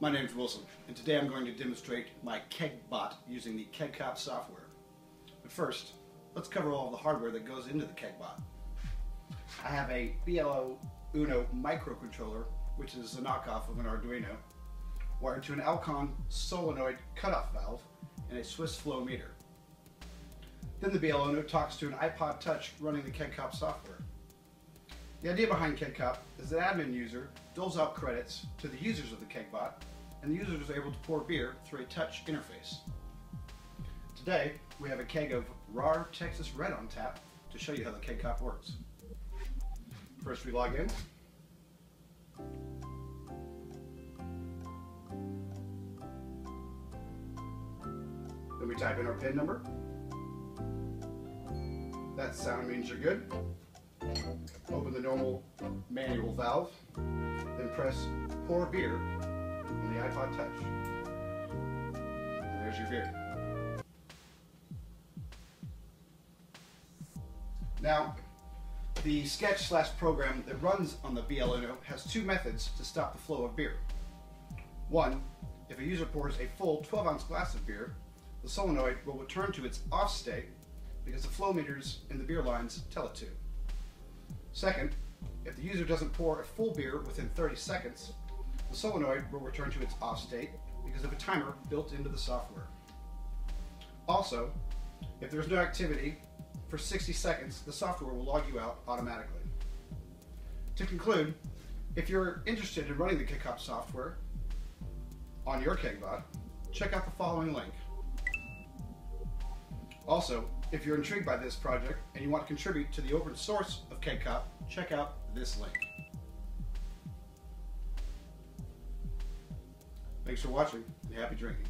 My name is Wilson, and today I'm going to demonstrate my KegBot using the KegCop software. But first, let's cover all the hardware that goes into the KegBot. I have a BLO Uno microcontroller, which is a knockoff of an Arduino, wired to an Alcon solenoid cutoff valve and a Swissflow meter. Then the BLO Uno talks to an iPod Touch running the KegCop software. The idea behind KegCop is that admin user doles out credits to the users of the KegBot, and the users are able to pour beer through a touch interface. Today, we have a keg of Rahr Texas Red on tap to show you how the KegCop works. First we log in. Then we type in our PIN number. That sound means you're good. Open the normal manual valve, then press pour beer on the iPod Touch. And there's your beer. Now, the sketch slash program that runs on the BLO Uno has two methods to stop the flow of beer. One, if a user pours a full 12 ounce glass of beer, the solenoid will return to its off state because the flow meters in the beer lines tell it to. Second, if the user doesn't pour a full beer within 30 seconds, the solenoid will return to its off state because of a timer built into the software. Also, if there's no activity for 60 seconds, the software will log you out automatically. To conclude, if you're interested in running the KegCop software on your KegBot, check out the following link. Also, if you're intrigued by this project and you want to contribute to the open source of KegCop, check out this link. Thanks for watching and happy drinking.